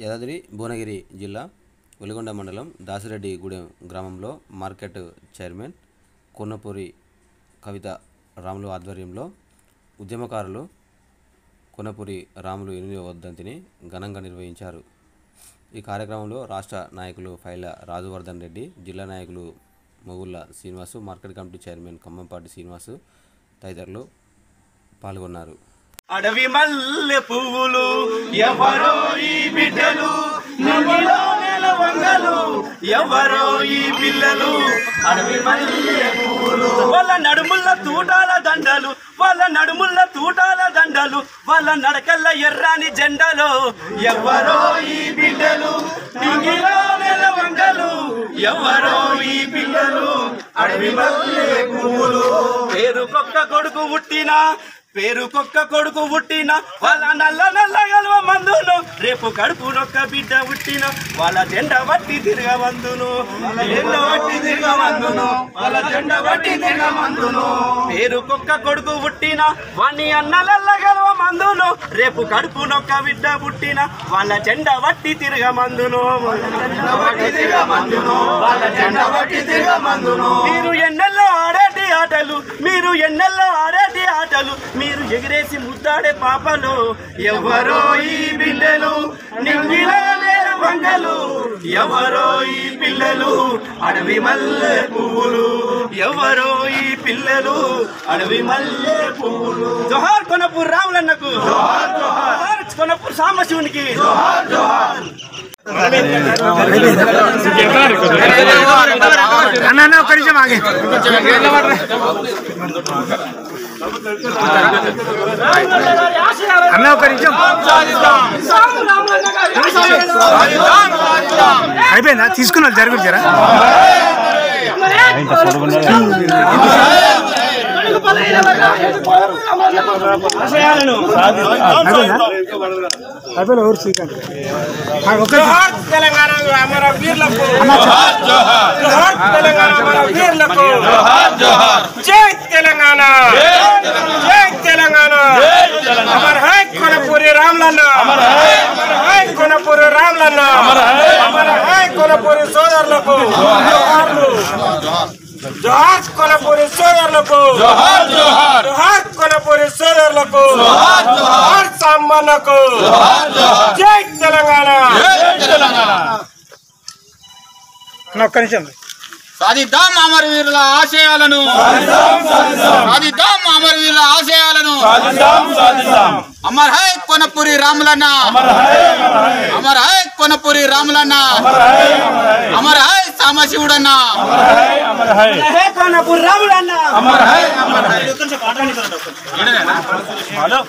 యాదాద్రి భువనగిరి జిల్లా వెలుగొండ మండలం దాసిరెడ్డిగూడెం గ్రామంలో మార్కెట్ చైర్మన్ కొన్నపూరి కవిత రాములు ఆధ్వర్యంలో ఉద్యమకారులు కొనపూరి రాములు ఎనిమిదవ వర్ధంతిని ఘనంగా నిర్వహించారు. ఈ కార్యక్రమంలో రాష్ట్ర నాయకులు ఫైల రాజువర్ధన్ రెడ్డి జిల్లా నాయకులు Mogulla Srinivasu market committee chairman Kammampati Srinivasu తదితరులు పాల్గొన్నారు. అడవి మల్లె పువ్వులు ఎవరో ఈ బిడ్డలు నదిలో నెల వంగలు ఎవరో ఈ పిల్లలు? అడవి మల్లె వాళ్ళ నడుముల్ల తూటాల దండలు వాళ్ళ నడుముల్ల తూటాల దండలు వాళ్ళ నడకల్ల ఎర్రాని జెండలు. ఎవరో ఈ బిడ్డలు వంగలు. ఎవరో ఈ పిల్లలు? అడవి మల్లె పువ్వులు పేరుకొక్క కొడుకు పుట్టినా పేరుకొక్క కొడుకు పుట్టిన వాళ్ళ నల్ల నల్ల గలవ మందును. రేపు కడుపు నొక్క బిడ్డ పుట్టిన వాళ్ళ జెండ బట్టి తిరగవందును జెండ బట్టి తిరగవందును వాళ్ళ జెండ బట్టి పేరు పేరుకొక్క కొడుకు పుట్టిన వాణి అన్నలల్ల గలవ మందును. రేపు కడుపు నొక్క బిడ్డ పుట్టిన వాళ్ళ జెండ బట్టి తిరగమందును వాళ్ళ జెండ బట్టి తిరగమందును వాళ్ళ జెండ బట్టి మీరు ఎన్నెల్లో ఆడేటి ఆటలు? మీరు ఎన్నెల్లో ఆడేటి ఆటలు? మీరు ఎగిరేసి ముద్దాడే పాపలు ఎవరో ఈ బిడ్డలు? వంగలు. ఎవరో ఈ పిల్లలు? అడవి మల్లె పువ్వులు. ఎవరో ఈ పిల్లలు? అడవి మల్లె పువ్వులు. జోహార్ కొనపూర్ రాములన్నకు జోహార్ కొనపూర్ సాంబశివునికి. జోహార్ జోహార్. అన్న అన్న ఒక్క నిమిషం ఆగే. అన్న ఒక్క నిమిషం. అయిపోయిందా? తీసుకున్నా జరుగురు జరా అయిపోయింది ఎవరు శ్రీకాంత్ ఒక్క జోహార్ తెలంగాణ అమర వీరులకు జోహార్ తెలంగాణ అమర వీరులకు జై తెలంగాణ జై తెలంగాణ అమర్ హై కొనపూరి రామ్లన్న అమర్ హై కొనపూరి రామ్లన్న అమర్ హై కొనపూరి సోదరులకు జోహార్లు జోహార్ కొనపూరి సోదరులకు జోహార్ జోహార్ జోహార్ కొనపూరి జోహార్ జోహార్. జై తెలంగాణ. ఒక్క నిమిషం. సాధిద్దాం అమరవీరుల ఆశయాలను. సాధిద్దాం అమరవీరుల ఆశయాలను. అమర్ హై కొనపురి రాములన్న. అమర్ హై కొనపురి రాములన్న. అమర్ హై సామశివుడన్న. హే కొనపూరి అమర్ హై హలో.